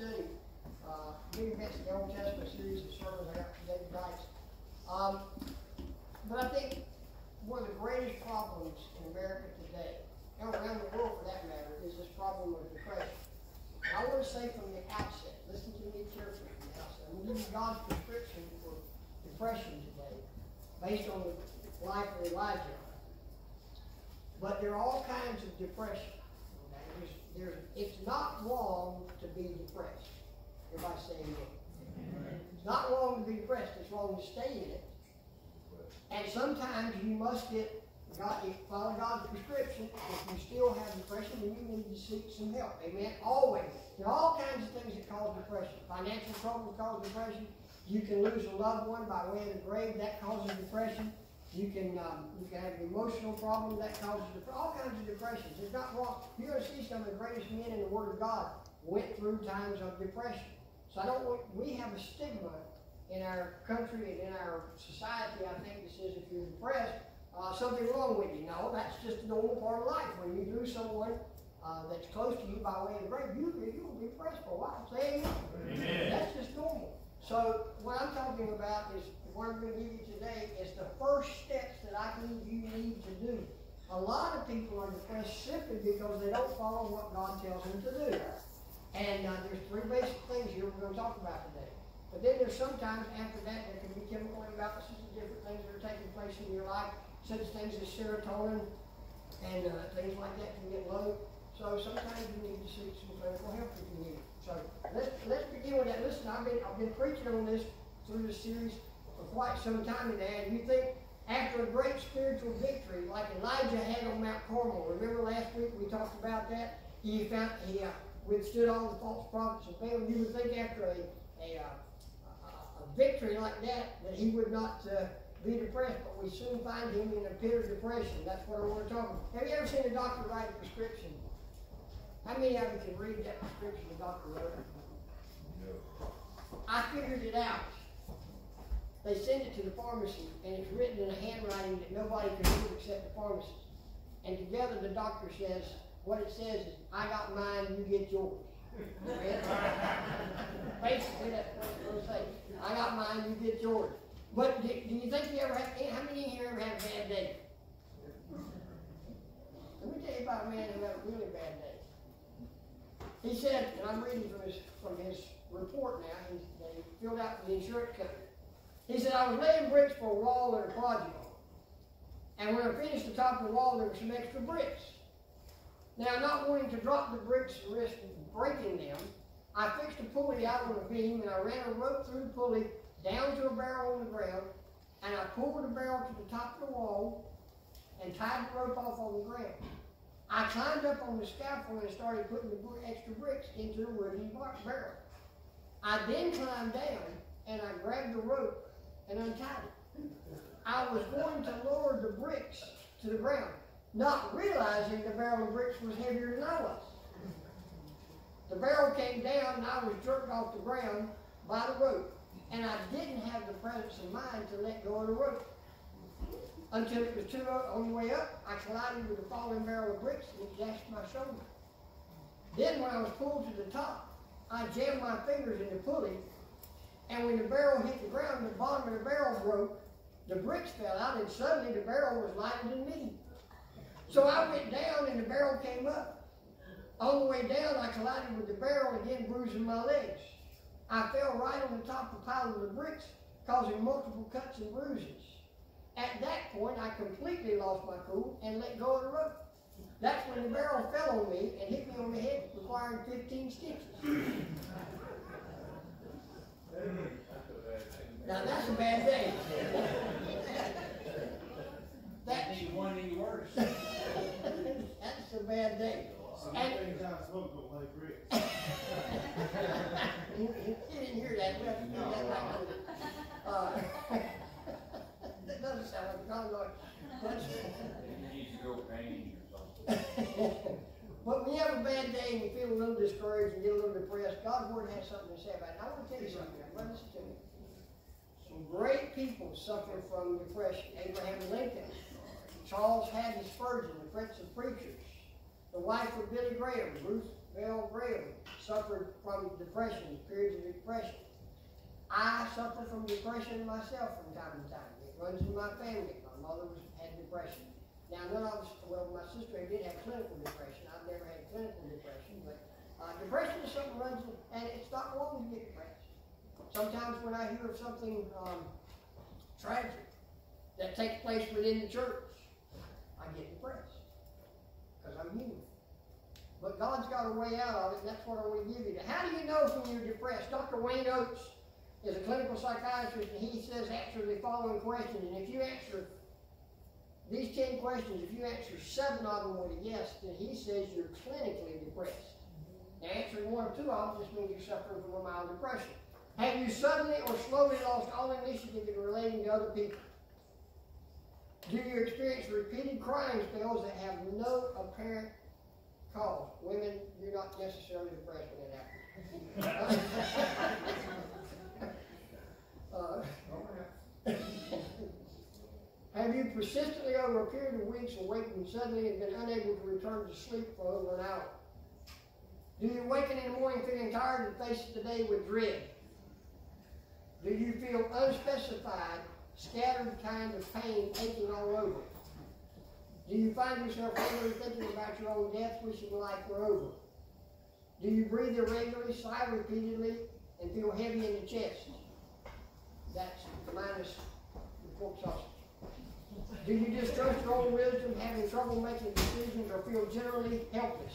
study, uh, getting back the Old Testament series of sermons I got from David Dykes. Um, but I think one of the greatest problems in America today, and around the world for that matter, is this problem of depression. And I want to say from the outset, listen to me carefully from the outset. I'm you God's prescription for depression today, based on the life of Elijah. But there are all kinds of depression. There's, it's not wrong to be depressed. Everybody say amen. It's not wrong to be depressed. It's wrong to stay in it. And sometimes you must get God, follow God's prescription. If you still have depression, then you need to seek some help. Amen. Always. There are all kinds of things that cause depression. Financial trouble cause depression. You can lose a loved one by way of the grave. That causes depression. You can um, you can have an emotional problem that causes depression. All kinds of depressions. It's not wrong. You're going to see some of the greatest men in the Word of God went through times of depression. So I don't want. We have a stigma in our country and in our society. I think that says if you're depressed, uh, something wrong with you. No, that's just a normal part of life. When you lose someone uh, that's close to you by way of the grave, you you will be depressed for a while. Say amen. amen. That's just normal. So what I'm talking about is what I'm going to give you today is the first steps that I believe you need to do. A lot of people are depressed simply because they don't follow what God tells them to do. And uh, there's three basic things here we're going to talk about today. But then there's sometimes after that there can be chemical imbalances and different things that are taking place in your life, such things as serotonin and uh, things like that can get low. So sometimes you need to seek some clinical help if you need it. So let's let's begin with that. Listen, I've been I've been preaching on this through this series for quite some time now. And you think after a great spiritual victory like Elijah had on Mount Carmel, remember last week we talked about that? He found he uh, withstood all the false prophets of Baal. You would think after a a, uh, a victory like that that he would not uh, be depressed, but we soon find him in a pit of depression. That's what I want to talk about. Have you ever seen a doctor write a prescription? How many of you can read that doctor wrote? No. I figured it out. They send it to the pharmacy, and it's written in a handwriting that nobody can read except the pharmacist. And together the doctor says, what it says is, I got mine, you get yours. Basically, that's what it's going to say. I got mine, you get yours. But do, do you think you ever had, how many here ever had a bad day? Let me tell you about a man who had a really bad day. He said, and I'm reading from his from his report now, he, he filled out the insurance company. He said, I was laying bricks for a wall in a project. And when I finished the top of the wall, there were some extra bricks. Now, not wanting to drop the bricks and risk breaking them, I fixed a pulley out on a beam and I ran a rope through the pulley down to a barrel on the ground, and I pulled the barrel to the top of the wall and tied the rope off on the ground. I climbed up on the scaffold and started putting the extra bricks into the wooden barrel. I then climbed down and I grabbed the rope and untied it. I was going to lower the bricks to the ground, not realizing the barrel of bricks was heavier than I was. The barrel came down and I was jerked off the ground by the rope. And I didn't have the presence of mind to let go of the rope. Until it was too on the way up, I collided with a falling barrel of bricks and it gashed my shoulder. Then when I was pulled to the top, I jammed my fingers in the pulley, and when the barrel hit the ground, the bottom of the barrel broke, the bricks fell out, and suddenly the barrel was lighter than me. So I went down and the barrel came up. On the way down, I collided with the barrel, again bruising my legs. I fell right on the top of the pile of the bricks, causing multiple cuts and bruises. At that point, I completely lost my cool and let go of the rope. That's when the barrel fell on me and hit me on the head, requiring 15 stitches. now that's a bad day. that that's one any worse. that's a bad day. Some and, things I smoke don't like bricks. you, you, didn't hear that. We have to do that like uh, That doesn't sound like God, Lord. But, needs to go painting or something. but when you have a bad day and you feel a little discouraged and get a little depressed, God's Word has something to say about it. And I want to tell you something. Now, listen to me. Some great people suffer from depression. Abraham Lincoln, Charles Haddon Spurgeon, the Prince of Preachers, the wife of Billy Graham, Ruth Bell Graham, suffered from depression, periods of depression. I suffer from depression myself from time to time. Runs in my family. My mother was, had depression. Now, none of us, well, my sister did have clinical depression. I've never had clinical depression, but uh, depression is something runs, in, and it's not wrong to get depressed. Sometimes when I hear of something um, tragic that takes place within the church, I get depressed because I'm human. But God's got a way out of it, and that's what I want to give you. How do you know when you're depressed? Dr. Wayne Oates is a clinical psychiatrist, and he says answer the following questions. And if you answer these 10 questions, if you answer seven of them with a yes, then he says you're clinically depressed. Now, answering one or two of them just means you're suffering from a mild depression. Have you suddenly or slowly lost all initiative in relating to other people? Do you experience repeated crying spells that have no apparent cause? Women, you're not necessarily depressed when it happens. uh, have you persistently over a period of weeks awakened suddenly and been unable to return to sleep for over an hour? Do you awaken in the morning feeling tired and face the day with dread? Do you feel unspecified, scattered kind of pain aching all over? Do you find yourself regularly thinking about your own death, wishing life were over? Do you breathe irregularly, sigh repeatedly, and feel heavy in the chest? That's minus the pork sausage. Do you distrust your own wisdom, having trouble making decisions, or feel generally helpless?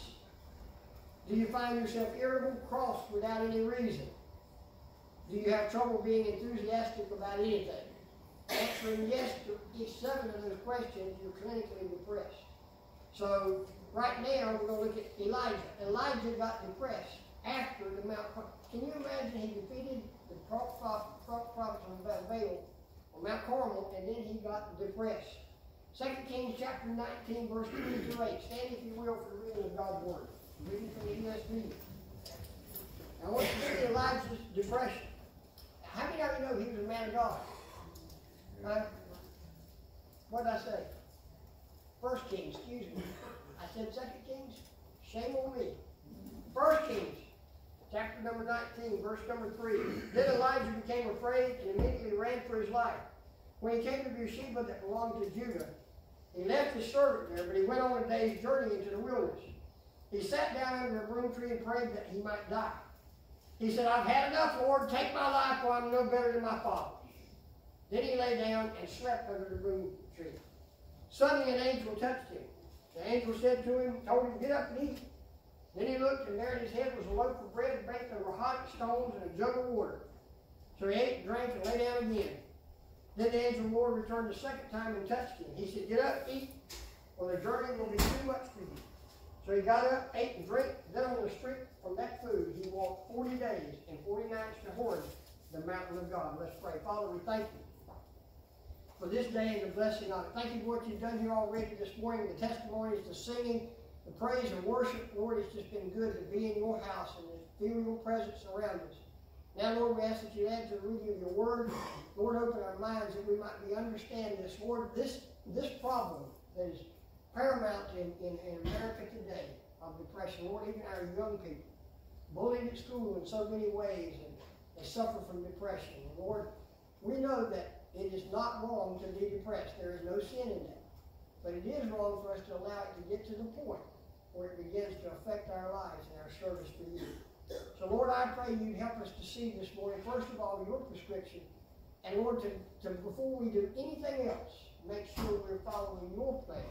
Do you find yourself irritable, cross without any reason? Do you have trouble being enthusiastic about anything? Answering yes to each seven of those questions, you're clinically depressed. So right now we're going to look at Elijah. Elijah got depressed after the Mount. Can you imagine he defeated the prophets on Baal on Mount Carmel, and then he got depressed. Second Kings chapter 19, verse 3 through 8. Stand if you will for the reading of God's word. Reading from the ESV. I want you to see Elijah's depression. How many of you know he was a man of God? What did I say? First Kings, excuse me. I said Second Kings? Shame on me. First Kings, chapter number 19, verse number 3. Then Elijah became afraid and immediately ran for his life. When he came to Beersheba that belonged to Judah, he left his servant there, but he went on a day's journey into the wilderness. He sat down under a broom tree and prayed that he might die. He said, I've had enough, Lord. Take my life, for I'm no better than my father. Then he lay down and slept under the broom tree. Suddenly an angel touched him. The angel said to him, told him, get up and eat. Then he looked, and there in his head was a loaf of bread baked over hot stones and a jug of water. So he ate and drank and lay down again. Then the angel of the Lord returned the second time and touched him. He said, Get up, eat, or the journey will be too much for you. So he got up, ate, and drank. Then on the street from that food, he walked 40 days and 40 nights to Horeb, the mountain of God. Let's pray. Father, we thank you for this day and the blessing of it. Thank you for what you've done here already this morning, the testimonies, the singing, the praise and worship. Lord, it's just been good to be in your house and to feel your presence around us. Now, Lord, we ask that you add to the reading of your word. Lord, open our minds that we might be understand this. Lord, this, this problem that is paramount in, in, in America today of depression, Lord, even our young people, bullied at school in so many ways, and they suffer from depression. Lord, we know that it is not wrong to be depressed. There is no sin in that. But it is wrong for us to allow it to get to the point where it begins to affect our lives and our service to you. So, Lord, I pray you'd help us to see this morning, first of all, your prescription. And, Lord, to, to before we do anything else, make sure we're following your plan.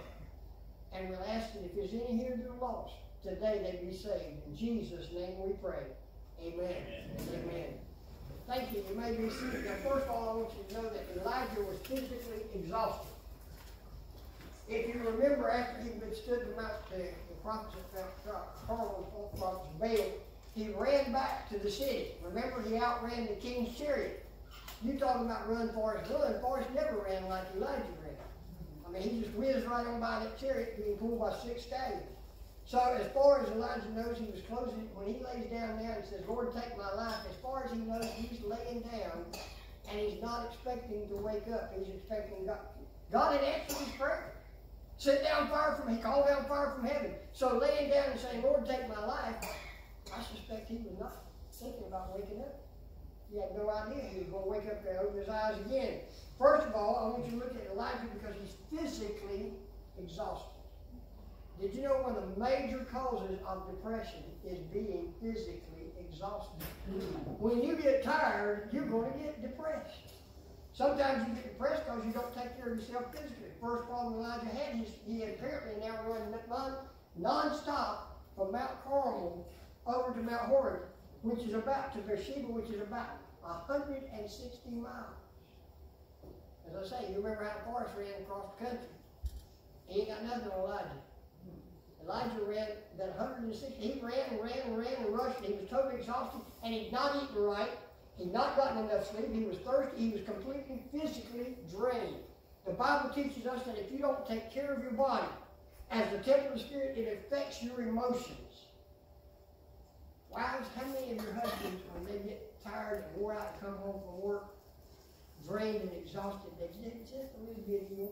And we'll ask that if there's any here that are lost, today they be saved. In Jesus' name we pray. Amen. Amen. Amen. Thank you. You may be seated. Now, first of all, I want you to know that Elijah was physically exhausted. If you remember, after he had stood the the, the prophets of Carmel, prophets of Baal, he ran back to the city. Remember, he outran the king's chariot. You talking about run, Forrest, run. Forrest never ran like Elijah ran. I mean, he just whizzed right on by that chariot being pulled by six stallions. So as far as Elijah knows, he was closing, when he lays down there and says, Lord, take my life, as far as he knows, he's laying down and he's not expecting to wake up. He's expecting God. God had answered his prayer. Sent down fire from, he called down fire from heaven. So laying down and saying, Lord, take my life, I suspect he was not thinking about waking up. He had no idea he was going to wake up and open his eyes again. First of all, I want you to look at Elijah because he's physically exhausted. Did you know one of the major causes of depression is being physically exhausted? When you get tired, you're going to get depressed. Sometimes you get depressed because you don't take care of yourself physically. First problem Elijah had, he's, he had apparently now run non, non-stop from Mount Carmel over to Mount Horeb, which is about to Beersheba, which is about 160 miles. As I say, you remember how the Forrest ran across the country. He ain't got nothing on Elijah. Elijah ran that 160. He ran and ran and ran and rushed. He was totally exhausted, and he'd not eaten right. He'd not gotten enough sleep. He was thirsty. He was completely physically drained. The Bible teaches us that if you don't take care of your body as the temple of the Spirit, it affects your emotions. Wives, how many of your husbands, when they get tired and wore out and come home from work, drained and exhausted, they just, just a little bit you?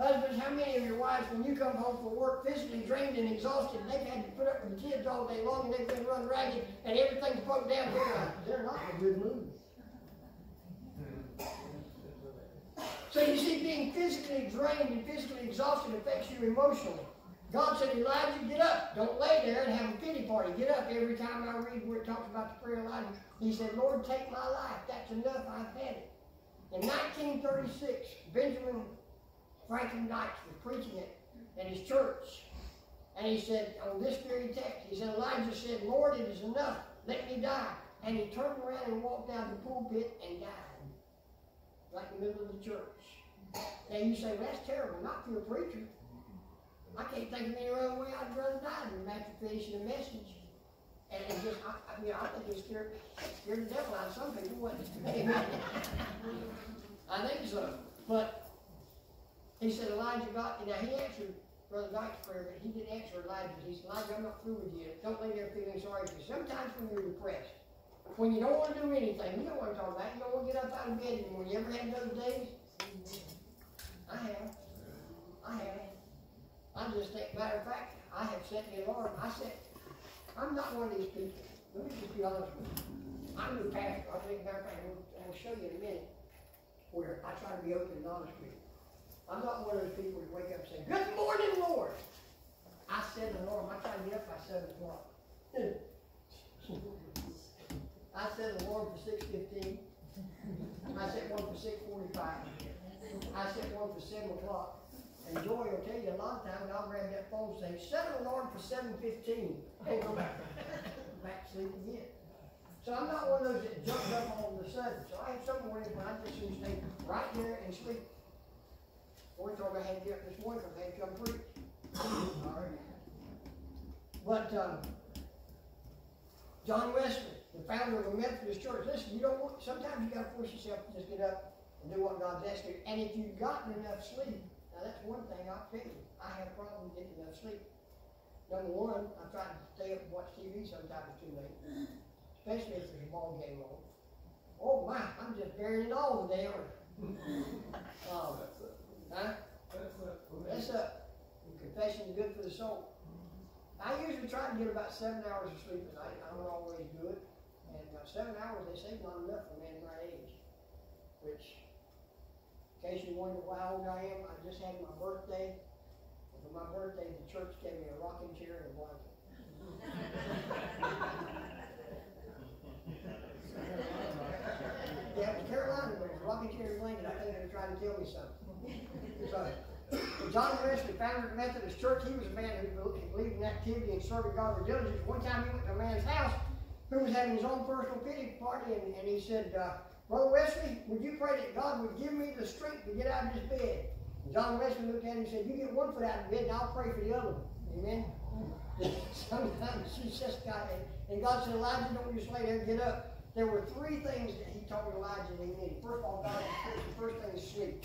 Husbands, how many of your wives, when you come home from work physically drained and exhausted, they've had to put up with the kids all day long and they've been run ragged and everything's broke down, they're like, they're not in a good mood. So you see, being physically drained and physically exhausted affects you emotionally. God said, Elijah, get up. Don't lay there and have a pity party. Get up. Every time I read where it talks about the prayer of Elijah, he said, Lord, take my life. That's enough. I've had it. In 1936, Benjamin Franklin Dykes was preaching it in his church. And he said, on this very text, he said, Elijah said, Lord, it is enough. Let me die. And he turned around and walked down the pulpit and died. Right in the middle of the church. Now you say, well, that's terrible. Not for a preacher. I can't think of any other way I'd rather die than after finishing a message. And, and just, I, I mean, I think it scared, scared the devil out of some people, wouldn't it? I think so. But he said Elijah got, now he answered Brother Dyke's prayer, but he didn't answer Elijah's. He said, Elijah, I'm not through with you. Don't lay there feeling sorry for you. Sometimes when you're depressed, when you don't want to do anything, you don't want to talk about you don't want to get up out of bed anymore. You ever had those days? I have. I have. I just think, matter of fact, I have set the alarm. I said, I'm not one of these people. Let me just be honest with you. I'm the pastor. I'll think, matter of fact, I'll show you in a minute where I try to be open and honest with you. I'm not one of those people that wake up saying, Good morning, Lord. I set an alarm. I try to get up by 7 o'clock. I set an alarm for 6.15. I set one for 6.45. I set one for 7 o'clock. And Joy will tell you a lot of times I'll grab that phone and say, set an alarm for 7.15 and go back, back to sleep again. So I'm not one of those that jumps up all of a sudden. So I have some mornings when I just seem to stay right there and sleep. Boy told me I had to get up this morning because I had to come preach. All right. But um, John Wesley, the founder of the Methodist Church, listen, you don't want, sometimes you got to force yourself to just get up and do what God's asked you. And if you've gotten enough sleep, now that's one thing I'll tell you. I have a problem getting enough sleep. Number one, I try to stay up and watch TV sometimes too late, especially if there's a ball game on. Oh my, I'm just burying it all today, aren't I? Um, huh? Up. Confession is good for the soul. I usually try to get about seven hours of sleep a night. I don't always do it. And uh, seven hours, they say, not enough for a man my age. Which, in case you wonder how old I am, I just had my birthday. And for my birthday, the church gave me a rocking chair and a blanket. Yeah, Carolina, but a rocking chair and blanket. I think they were trying to tell me something. John Wesley, founder of the Methodist Church, he was a man who believed in activity and serving God with diligence. One time he went to a man's house who was having his own personal pity party, and, and he said, uh, Brother Wesley, would you pray that God would give me the strength to get out of this bed? And John Wesley looked at him and said, You get one foot out of bed, and I'll pray for the other one. Amen? Sometimes she's just got it. And God said, Elijah, don't just lay there get up. There were three things that he told Elijah he needed. First of all, God, the first thing is sleep.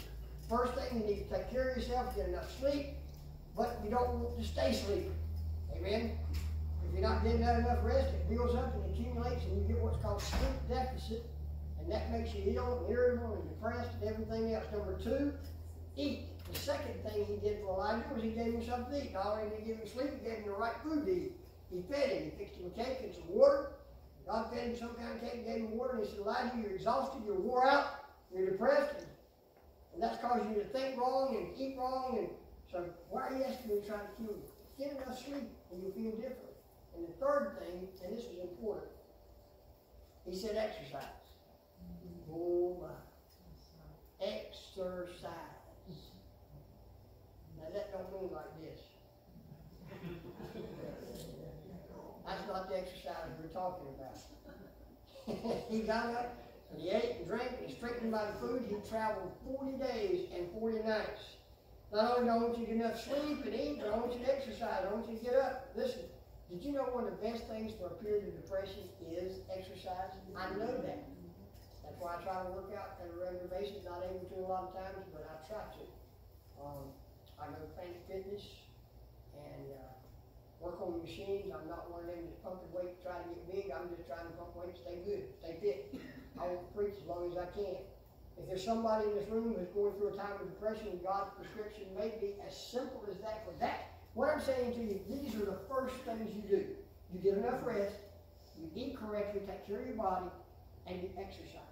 First thing, you need to take care of yourself, get enough sleep, but you don't want to stay sleeping. Amen? If you're not getting enough rest, it builds up and accumulates, and you get what's called sleep deficit, and that makes you ill and irritable and depressed and everything else. Number two, eat. The second thing he did for Elijah was he gave him something to eat. Not only did he give him sleep, he gave him the right food to eat. He fed him. He fixed him a cake and some water. God fed him some kind of cake, and gave him water, and he said, Elijah, you're exhausted, you're wore out, you're depressed, and, that's causing you to think wrong and eat wrong, and so why are you asking me to try to kill you? Get enough sleep, and you'll feel different. And the third thing, and this is important, he said exercise. Oh my. Exercise. Now that don't mean like this. That's not the exercise we're talking about. he got up and he ate and drank and strengthened by the food. He traveled 40 days and 40 nights. Not only do I want you to get enough sleep and eat, but I want you to exercise. I want you to get up. Listen, did you know one of the best things for a period of depression is exercise? I know that. That's why I try to work out on a regular basis. Not able to a lot of times, but I try to. Um, I go to Planet Fitness and uh, work on machines. I'm not one of them that's pumping weight to try to get big. I'm just trying to pump weight, stay good, stay fit. I will preach as long as I can. If there's somebody in this room who's going through a time of depression, God's prescription may be as simple as that for that. What I'm saying to you, these are the first things you do. You get enough rest, you eat correctly, take care of your body, and you exercise.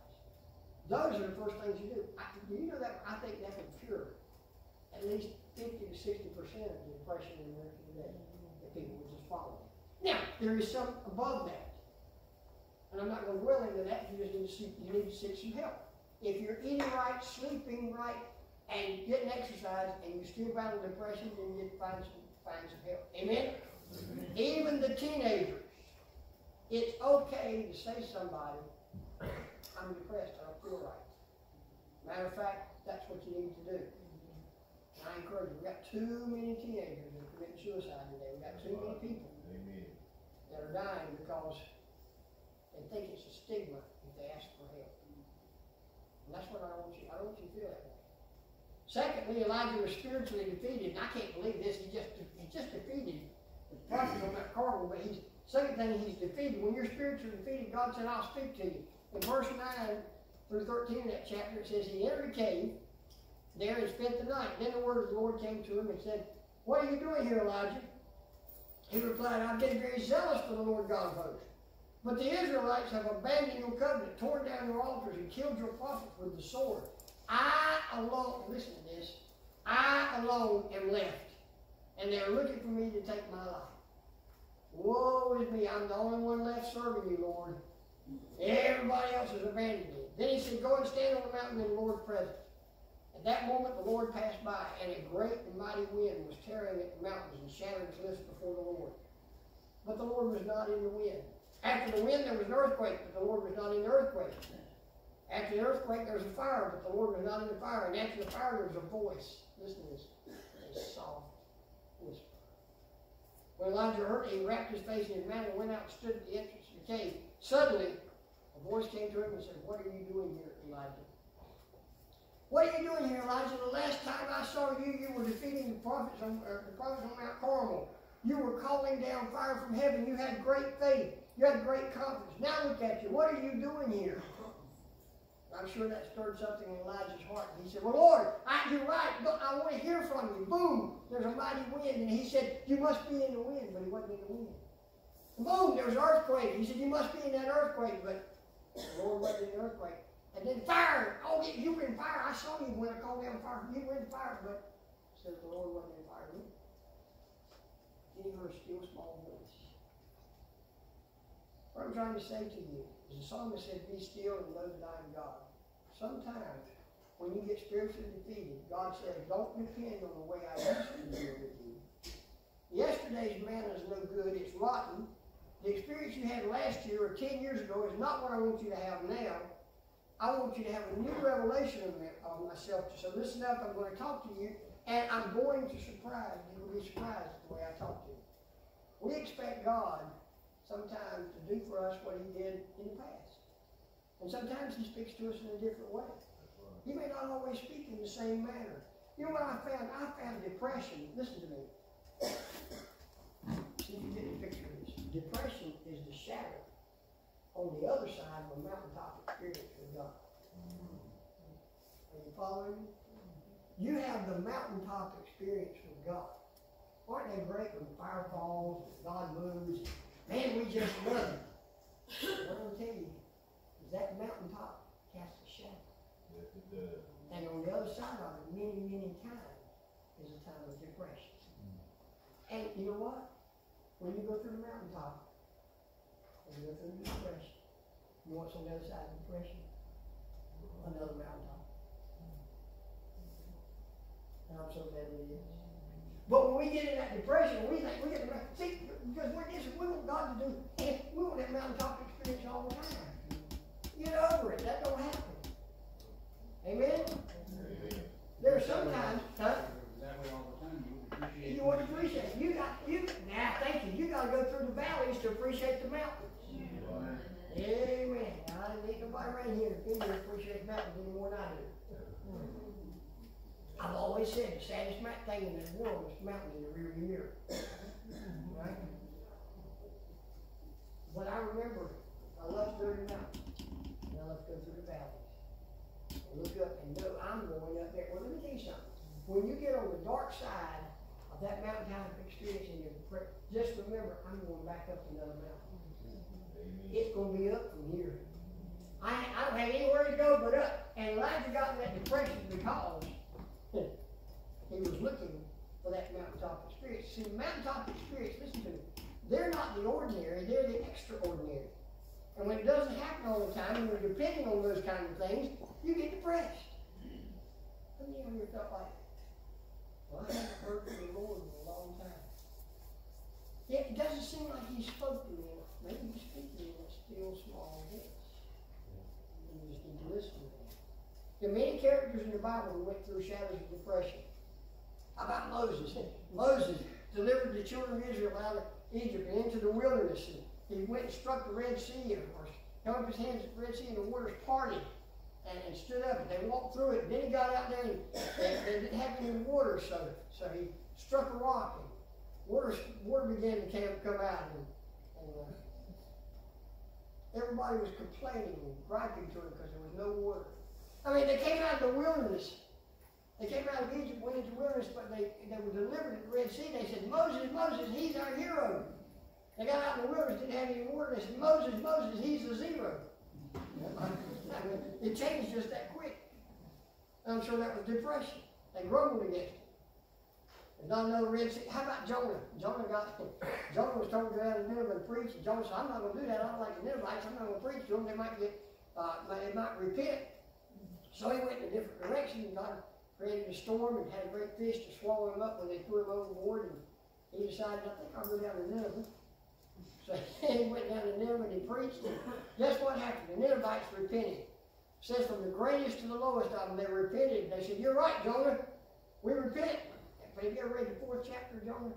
Those are the first things you do. I, do you know that? I think that would cure at least 50 to 60 percent of the depression in America today if people would just follow. Now, there is some above that. And I'm not going to dwell into that. You just need to seek, you need to seek some help. If you're eating right, sleeping right, and getting exercise, and you're still battle depression, then you need to find some, find some help. Amen? Even the teenagers, it's okay to say to somebody, I'm depressed, I don't feel right. Matter of fact, that's what you need to do. And I encourage you, we've got too many teenagers that are committing suicide today. We've got too many people Amen. that are dying because they think it's a stigma if they ask for help. And that's what I want you, I don't want you to feel that way. Secondly, Elijah was spiritually defeated, and I can't believe this, he just, he just defeated the prophet on Mount Carmel, but he's, second thing, he's defeated. When you're spiritually defeated, God said, I'll speak to you. In verse 9 through 13 of that chapter, it says, He entered a cave there and spent the night. Then the word of the Lord came to him and said, What are you doing here, Elijah? He replied, I've been very zealous for the Lord God of hosts. But the Israelites have abandoned your covenant, torn down your altars, and killed your prophets with the sword. I alone, listen to this, I alone am left, and they're looking for me to take my life. Woe is me, I'm the only one left serving you, Lord. Everybody else has abandoned me. Then he said, Go and stand on the mountain in the Lord's presence. At that moment the Lord passed by, and a great and mighty wind was tearing at the mountains and shattering cliffs before the Lord. But the Lord was not in the wind. After the wind there was an earthquake, but the Lord was not in the earthquake. After the earthquake there was a fire, but the Lord was not in the fire. And after the fire there was a voice. Listen to this. A soft whisper. When Elijah heard it, he wrapped his face in his mantle, went out and stood at the entrance of the cave. Suddenly, a voice came to him and said, What are you doing here, Elijah? What are you doing here, Elijah? The last time I saw you, you were defeating the prophets on, uh, the prophets on Mount Carmel. You were calling down fire from heaven. You had great faith. You had great confidence. Now look at you. What are you doing here? I'm sure that stirred something in Elijah's heart. He said, Well, Lord, I, you're right. I want to hear from you. Boom, there's a mighty wind. And he said, You must be in the wind. But he wasn't in the wind. Boom, there was an earthquake. He said, You must be in that earthquake. But the Lord wasn't in the earthquake. And then fire. Oh, you were in fire. I saw you when I called down fire. You were in fire. But says the Lord wasn't in fire. Then he heard a still small voice. What I'm trying to say to you is the psalmist said, Be still and know that I am God. Sometimes when you get spiritually defeated, God says, Don't depend on the way I used to deal with you. Yesterday's manna is no good, it's rotten. The experience you had last year or 10 years ago is not what I want you to have now. I want you to have a new revelation of, myself. So listen up, I'm going to talk to you, and I'm going to surprise you. You'll be surprised the way I talk to you. We expect God sometimes to do for us what he did in the past. And sometimes he speaks to us in a different way. He may not always speak in the same manner. You know what I found? I found depression. Listen to me. See if you get a picture of this. depression is the shadow on the other side of a mountaintop experience with God. Are you following me? You have the mountaintop experience with God. Aren't they great when fire falls, and God moves? Man, we just Him. What I'm tell you is that mountaintop casts a shadow. Yes, it does. And on the other side of it, many, many times, is a time of depression. And you know what? When you go through the mountaintop, and you go through the depression, you know what's on the other side of depression? Another mountaintop. And I'm so glad it is. But when we get in that depression, we think we get see because we're just we want God to do we want that mountaintop experience all the time. Get over it. That don't happen. Amen. There are sometimes, huh? You want to appreciate. You got you now. Thank you. You got to go through the valleys to appreciate the mountains. Amen. I didn't need nobody around here to appreciate mountains any more than I do. I've always said the saddest thing in this world is mountains in the rearview mirror. Right? But I remember I love to to the mountains. And I love to go through the valleys. And look up and know I'm going up there. Well, let me tell you something. When you get on the dark side of that mountaintop experience and you're just remember I'm going back up another mountain. It's gonna be up from here. I, I don't have anywhere to go but up. And Elijah got in that depression because he was looking for that mountaintop experience. See, mountaintop experience, listen to me, they're not the ordinary, they're the extraordinary. And when it doesn't happen all the time, and you're depending on those kind of things, you get depressed. How many of you felt like, well, I haven't heard from the Lord in a long time? Yet it doesn't seem like he spoke to me. Maybe he's speaking in a still small voice. You just need to listen to. There are many characters in the Bible who went through shadows of depression. How about Moses? Moses delivered the children of Israel out of Egypt and into the wilderness. And he went and struck the Red Sea, or, held up his hands at the Red Sea, and the waters parted. And, and stood up, and they walked through it. And then he got out there, and, and they didn't have any water, so so he struck a rock, and water water began to come, come out, and, and uh, everybody was complaining and griping to him because there was no water. I mean, they came out of the wilderness. They came out of Egypt, went into the wilderness, but they, they were delivered at the Red Sea. They said, Moses, Moses, he's our hero. They got out in the wilderness, didn't have any water. They said, Moses, Moses, he's the zero. it changed just that quick. I'm sure that was depression. They grumbled against him. And not another Red Sea. How about Jonah? Jonah got Jonah was told to go out to Nineveh and preach. And Jonah said, I'm not going to do that. I don't like the Ninevites. I'm not going to preach to them. They might get, uh, they might repent. So he went in a different direction. And God created a storm and had a great fish to swallow him up when they threw him overboard. And he decided, I think I'll go down to Nineveh. So he went down to Nineveh and he preached. And guess what happened? The Ninevites repented. Says from the greatest to the lowest of them, they repented. They said, You're right, Jonah. We repent. Have you ever read the fourth chapter Jonah?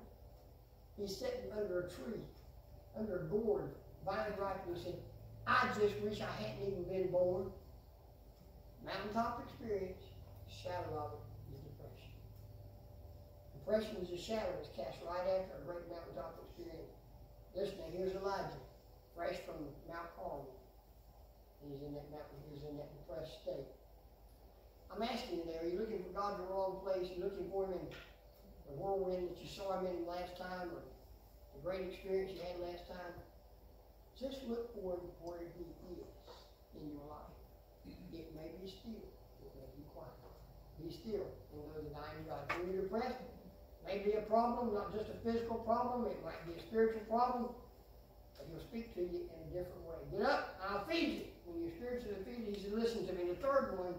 He's sitting under a tree, under a gourd, vine ripening. He said, I just wish I hadn't even been born. Mountaintop experience, shadow of it is depression. Depression is a shadow that's cast right after a great mountaintop experience. Listen, now here's Elijah, fresh from Mount Carmel. He's in that mountain, in that depressed state. I'm asking you there, are you looking for God in the wrong place? Are you looking for him in the whirlwind that you saw him in last time, or the great experience you had last time? Just look for him where he is in your life. It may be still, it may be quiet. Be still and know that I am God. When you're depressed, may be a problem, not just a physical problem, it might be a spiritual problem, but he'll speak to you in a different way. Get up, I'll feed you. When you're spiritually defeated, he said, listen to me. The third one,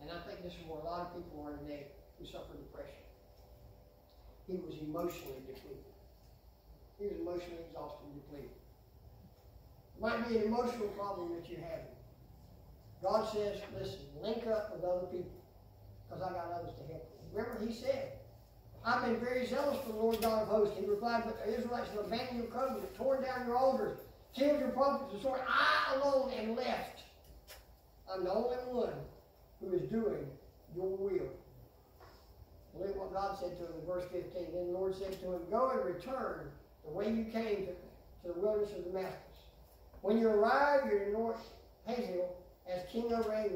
and I think this is where a lot of people are today who suffer depression. He was emotionally depleted. He was emotionally exhausted and depleted. It might be an emotional problem that you're having. God says, listen, link up with other people, because I got others to help. Remember, he said, I've been very zealous for the Lord God of hosts. He replied, but the Israelites have abandoned your covenant, torn down your altars, killed your prophets the sword. I alone am left. I'm the only one who is doing your will. Look at what God said to him in verse 15. Then the Lord said to him, Go and return the way you came to, to the wilderness of Damascus. When you arrive, you're to anoint Hazael as king over Aram.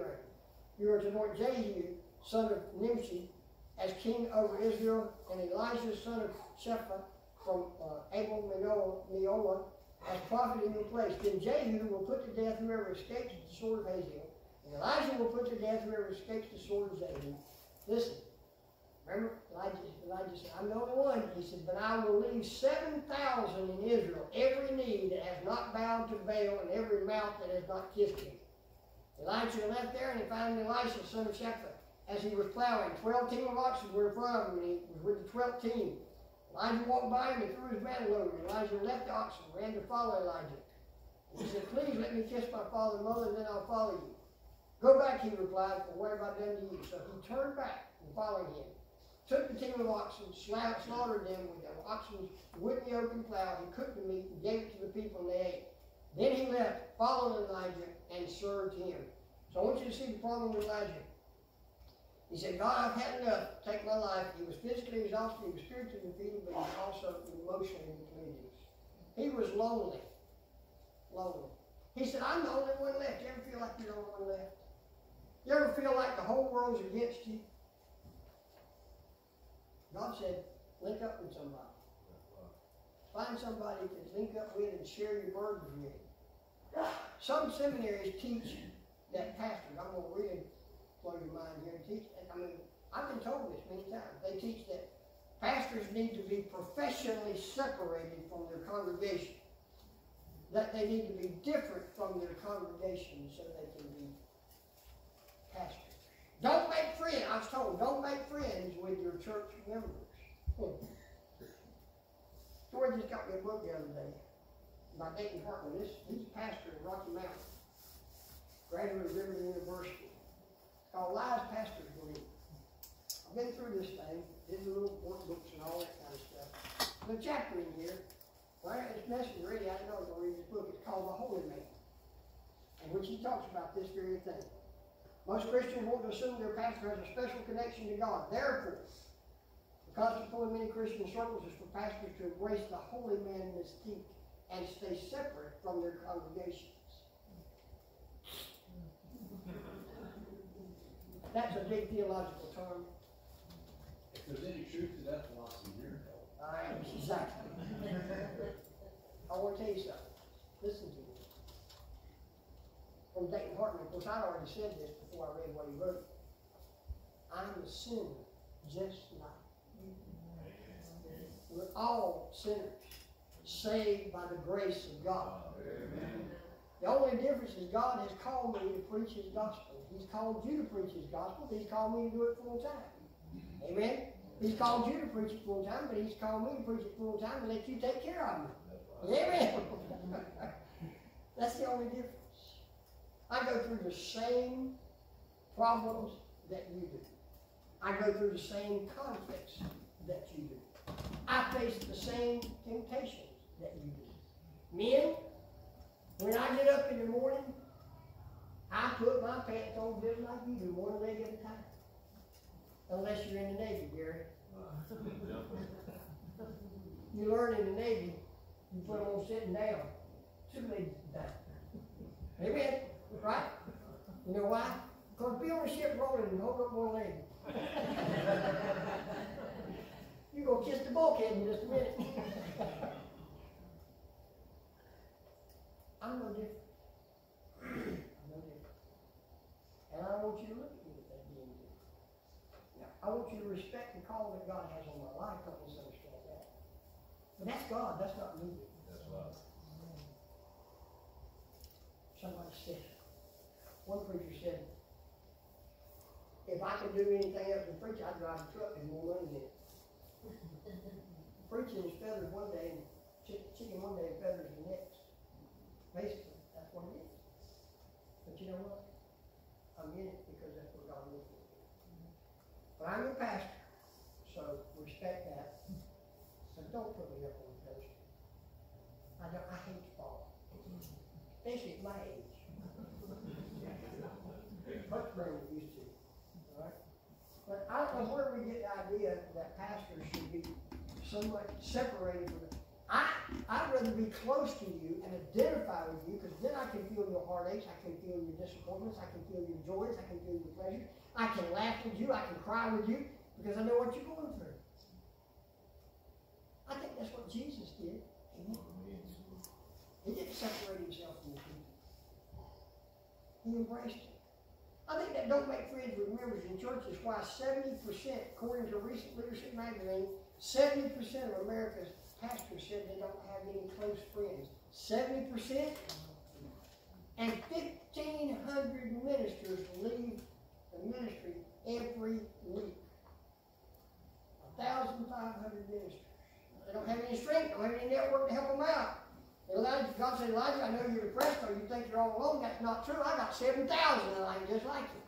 You are to anoint Jehu, son of Nimshi, as king over Israel, and Elijah, son of Shepha, from uh, Abel Meholah, as prophet in your place. Then Jehu will put to death whoever escapes the sword of Hazael, and Elijah will put to death whoever escapes the sword of Jehu. Listen, remember, Elijah, Elijah said, I'm the only one. He said, but I will leave 7,000 in Israel, every knee that has not bowed to Baal, and every mouth that has not kissed him. Elijah left there, and he found Elisha, son of Shaphat, as he was plowing. Twelve team of oxen were in front of him, and he was with the twelfth team. Elijah walked by him and threw his mantle over. him. Elijah left the oxen, ran to follow Elijah. He said, Please let me kiss my father and mother, and then I'll follow you. Go back, he replied, for what have I done to you? So he turned back and followed him. Took the team of oxen, slaughtered them with the oxen's wooden yoke and plow. He cooked the meat and gave it to the people, and they ate. Then he left, followed Elijah, and served him. So I want you to see the problem with Elijah. He said, God, I've had enough. Take my life. He was physically exhausted, he was spiritually defeated, but he was also emotionally depleted. He was lonely. Lonely. He said, I'm the only one left. You ever feel like you're the only one left? You ever feel like the whole world's against you? God said, link up with somebody. Find somebody to link up with and share your burdens with. Some seminaries teach that pastors, I'm going to really blow your mind here and teach, I mean, I've been told this many times. They teach that pastors need to be professionally separated from their congregation. That they need to be different from their congregation so they can be pastors. Don't make friends, I was told, don't make friends with your church members. George just got me a book the other day by Dayton Hartman. This, he's a pastor in Rocky Mountain, graduate of River University. It's called Lies Pastors Believe. I've been through this thing, did the little workbooks and all that kind of stuff. There's a chapter in here, right? it's message already, I know I'm read this book. It's called The Holy Man, in which he talks about this very thing. Most Christians want to assume their pastor has a special connection to God. Therefore, pull many Christian circles is for pastors to embrace the holy man mystique and stay separate from their congregations. That's a big theological term. If there's any truth to that philosophy, you're hell. Alright, exactly. I want to tell you something. Listen to me. From Dayton Hartman, of course, I'd already said this before I read what he wrote. I'm a sinner, just like. We're all sinners, saved by the grace of God. Amen. The only difference is God has called me to preach His gospel. He's called you to preach His gospel. He's called me to do it full time. Amen. He's called you to preach it full time, but He's called me to preach it full time and let you take care of me. Amen. That's the only difference. I go through the same problems that you do. I go through the same conflicts that you do. I face the same temptations that you do. Men, when I get up in the morning, I put my pants on just like you do, one leg at a time. Unless you're in the Navy, Gary. You learn in the Navy, you put on sitting down, two legs down. Amen? Right? You know why? Because be on the ship rolling and hold up one leg. You're going to kiss the bulkhead in just a minute. I'm no different. I'm no different. And I want you to look at me as that being different. Now, I want you to respect the call that God has on my life. Don't misunderstand that. But that's God, that's not me. That's right. Somebody said, one preacher said, if I could do anything else than preach, I'd drive a truck and more money than it. Preaching is feathers one day and chi- chicken one day and feathers the next. Basically, that's what it is. But you know what? I'm in it because that's what God wants do. But I'm your pastor, so respect that. But don't put me up on the pedestal. I don't, I hate to fall especially at my age. Much better than used to, all right? But I don't know where we get the idea that pastors should be somewhat separated from the, I, I'd rather be close to you and identify with you, because then I can feel your heartaches, I can feel your disappointments, I can feel your joys, I can feel your pleasures. I can laugh with you, I can cry with you, because I know what you're going through. I think that's what Jesus did. Amen. He didn't separate himself from the people. He embraced it. I think that don't make friends with members in churches why seventy percent, according to recent leadership magazine, seventy percent of America's pastors said they don't have any close friends. Seventy percent? And fifteen hundred ministers leave the ministry every week. A thousand five hundred ministers. They don't have any strength, they don't have any network to help them out. Elijah, God said, Elijah, I know you're depressed or you think you're all alone. That's not true. I got 7,000 Elijah just like you.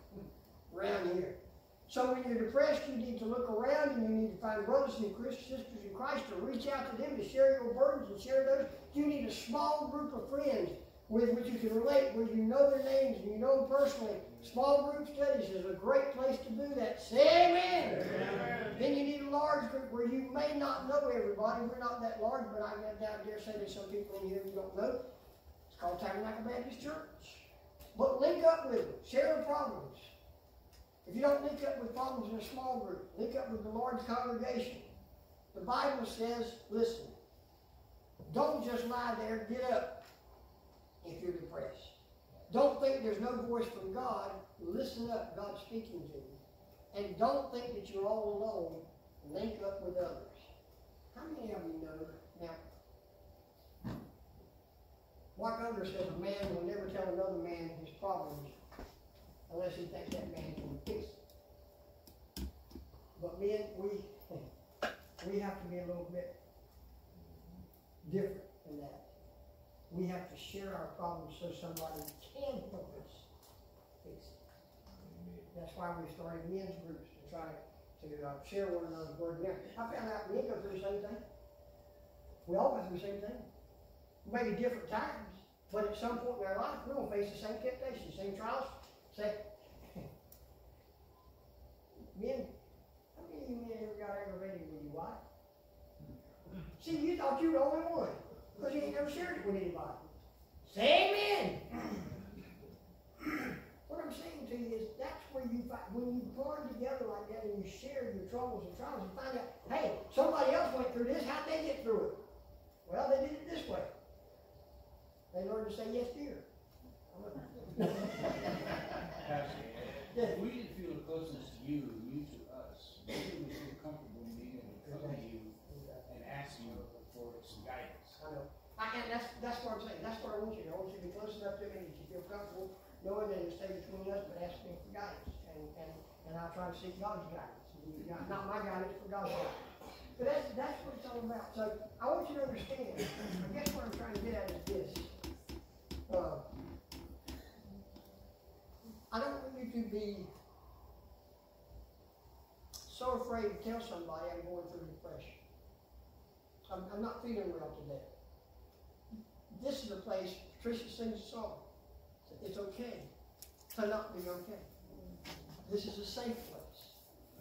So when you're depressed, you need to look around and you need to find brothers and sisters in Christ to reach out to them to share your burdens and share those. You need a small group of friends with which you can relate, where you know their names and you know them personally. Small group studies is a great place to do that. Say amen. Amen. Then you need a large group where you may not know everybody. We're not that large, but I I dare say there's some people in here you don't know. It's called Tabernacle Baptist Church. But link up with them. Share the problems. If you don't link up with problems in a small group, link up with the large congregation. The Bible says, listen, don't just lie there, get up if you're depressed. Don't think there's no voice from God. Listen up, God's speaking to you. And don't think that you're all alone. Link up with others. How many of you know now? Mark Unger says a man will never tell another man his problems unless he thinks that man can fix it. But men, we we have to be a little bit different than that. We have to share our problems so somebody can help us fix it. That's why we started men's groups to try to uh, share one another's burden. I found out men go through the same thing. We all go through the same thing. Maybe different times, but at some point in our life, we're gonna face the same temptations, same trials. Say, men, how many of you men ever got aggravated with your wife? See, you thought you were the only one, because you ain't never shared it with anybody. Say amen. What I'm saying to you is that's where you find, when you bond together like that and you share your troubles and trials, you find out, hey, somebody else went through this, how'd they get through it? Well, they did it this way. They learned to say yes, dear. Yeah. we didn't feel the closeness to you, you to us, we would feel comfortable being able to come to you and ask you for some guidance. I know. I, and that's, that's what I'm saying, that's what I want you to, I want you to be close enough to me that you feel comfortable knowing that it's stay between us, but ask me for guidance. And, and, and I'll try to seek God's you guidance. not my guidance, but God's guidance. But that's, that's what it's all about. So I want you to understand, I guess what I'm trying to get at is this. Uh, I don't want you to be so afraid to tell somebody I'm going through depression. I'm, I'm not feeling well today. This is a place, Tricia sings a song. It's okay to not be okay. This is a safe place.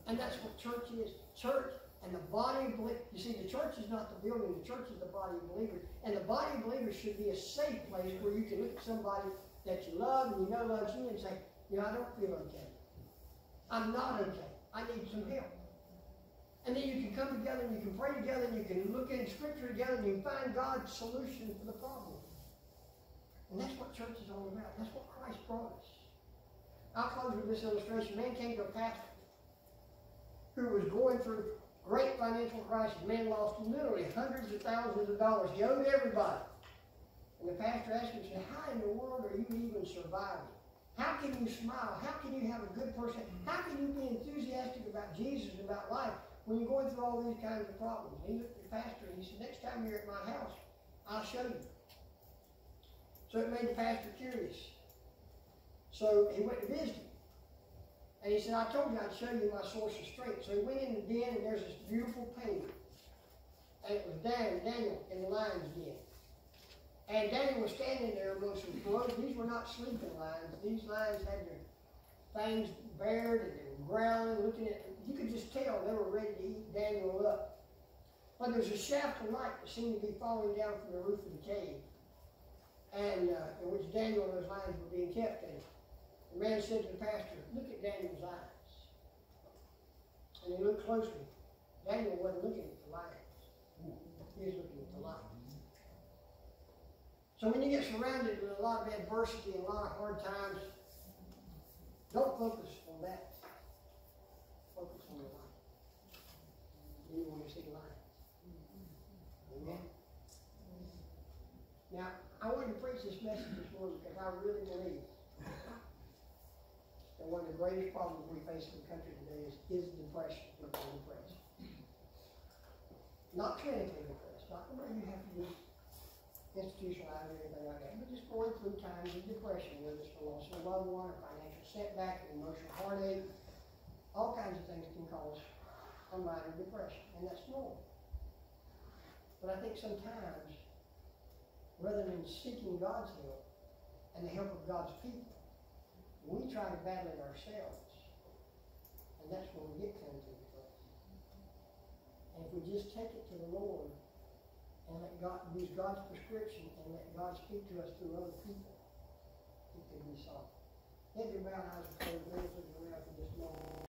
And that's what church is. Church and the body of believers. You see, the church is not the building, the church is the body of believers. And the body of believers should be a safe place where you can look at somebody that you love and you know loves you and say, know, I don't feel okay. I'm not okay. I need some help. And then you can come together and you can pray together and you can look in scripture together and you find God's solution for the problem. And that's what church is all about. That's what Christ brought us. I'll close with this illustration. Man came to a pastor who was going through great financial crisis. Man lost literally hundreds of thousands of dollars. He owed everybody. And the pastor asked him, said, How in the world are you even surviving? How can you smile? How can you have a good person? How can you be enthusiastic about Jesus and about life when you're going through all these kinds of problems? He looked at the pastor and he said, Next time you're at my house, I'll show you. So it made the pastor curious. So he went to visit him. And he said, I told you I'd show you my source of strength. So he went in the den and there's this beautiful painting. And it was Dan, Daniel in the lion's den. And Daniel was standing there among some clothes. These were not sleeping lions. These lions had their fangs bared and they were growling, looking at, you could just tell they were ready to eat Daniel up. But there's a shaft of light that seemed to be falling down from the roof of the cave, and uh, in which Daniel and his lions were being kept in. The man said to the pastor, "Look at Daniel's eyes." And he looked closely. Daniel wasn't looking at the lions; he was looking at the light. So when you get surrounded with a lot of adversity and a lot of hard times, don't focus on that. Focus on the light. You want to see the light. Amen. Now, I wanted to preach this message this morning because I really believe that one of the greatest problems we face in the country today is, is depression, are depressed. Not clinically depressed, not where you have to be institutionalized or anything like that, but just going through times of depression, whether it's the loss of a loved one, or financial setback, or emotional heartache, all kinds of things can cause a minor depression, and that's normal. But I think sometimes, rather than seeking God's help and the help of God's people, we try to battle it ourselves. And that's when we get clinically depressed. And if we just take it to the Lord and let God use God's prescription and let God speak to us through other people. It can be solved. In.